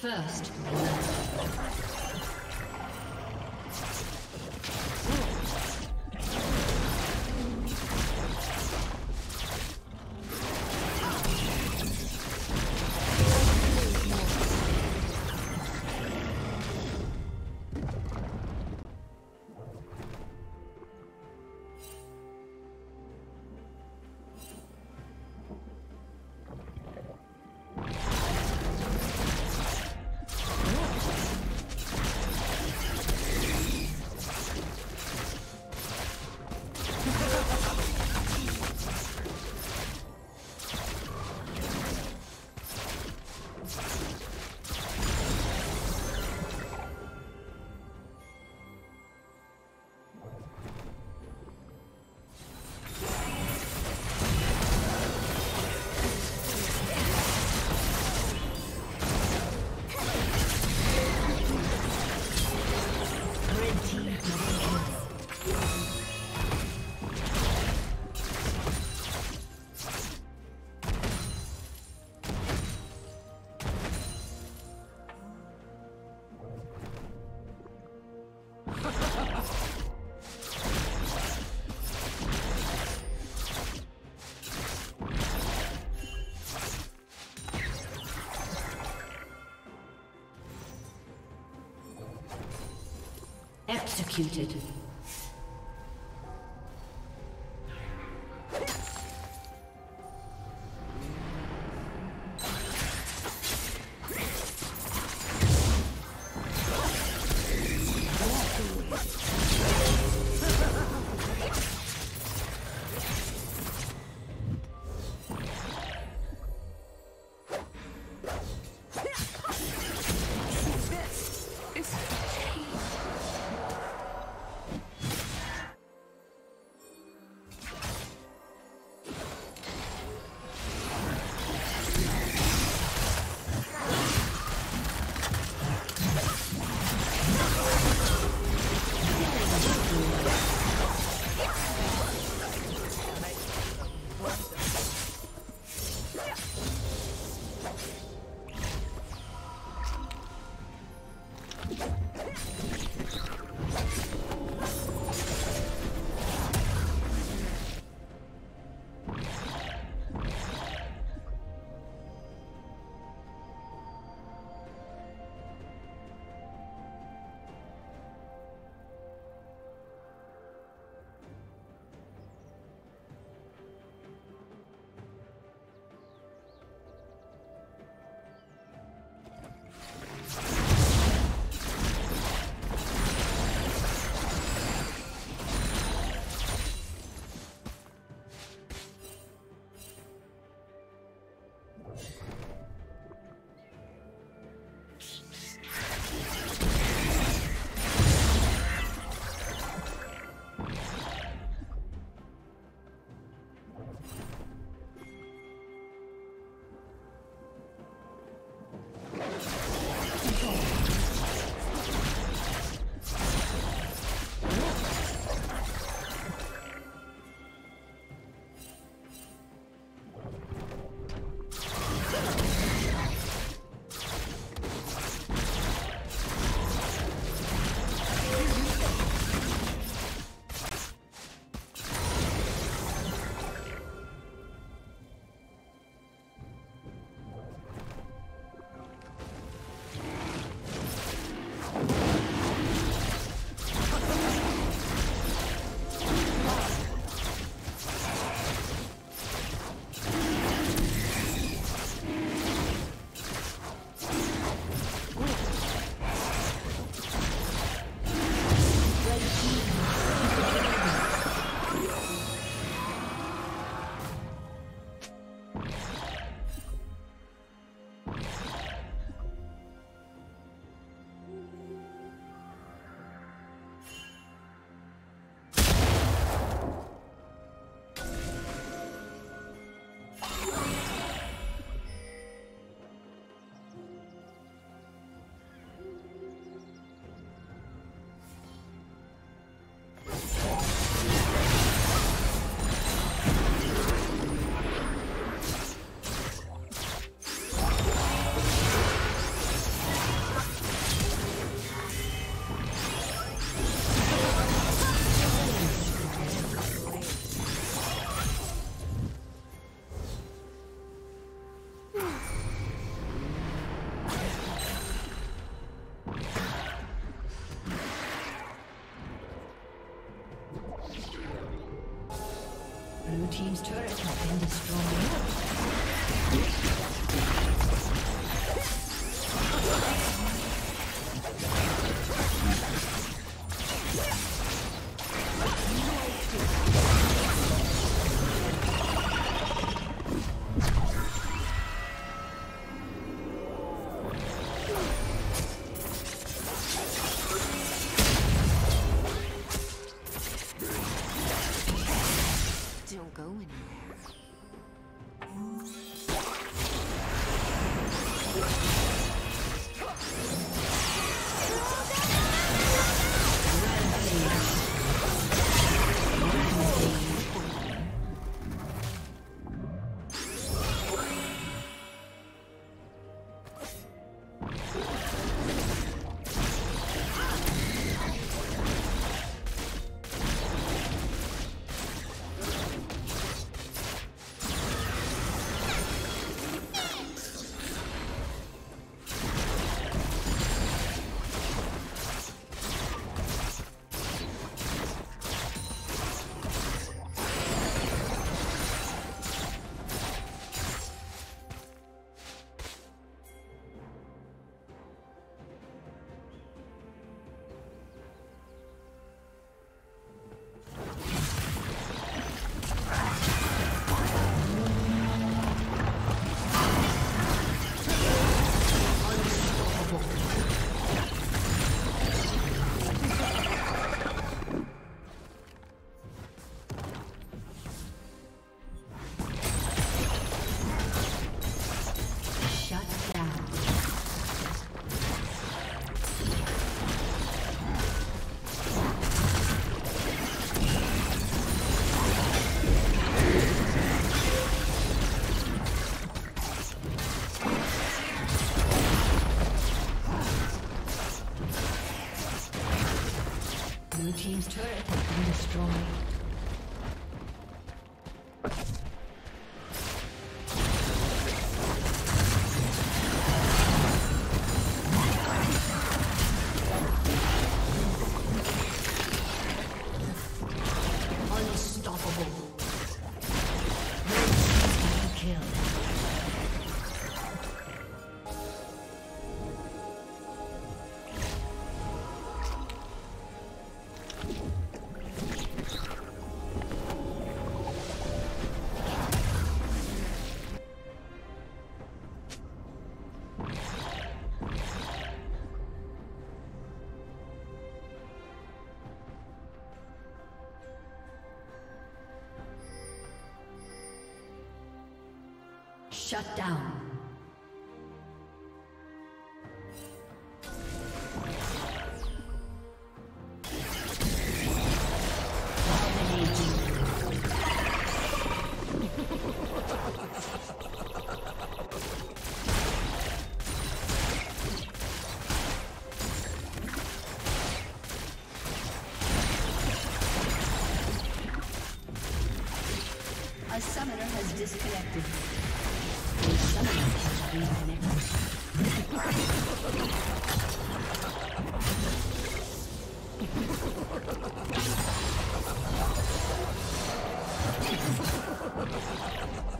First Executed. It's... Shut down. A summoner has disconnected. Ha ha ha ha ha!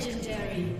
Legendary.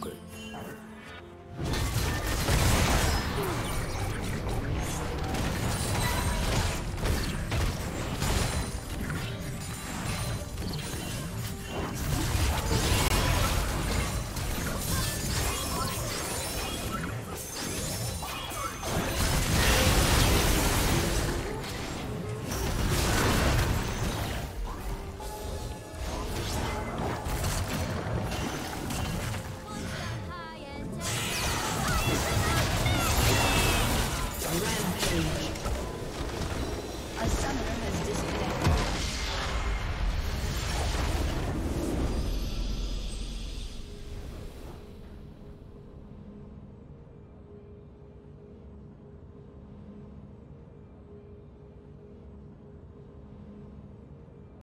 Turret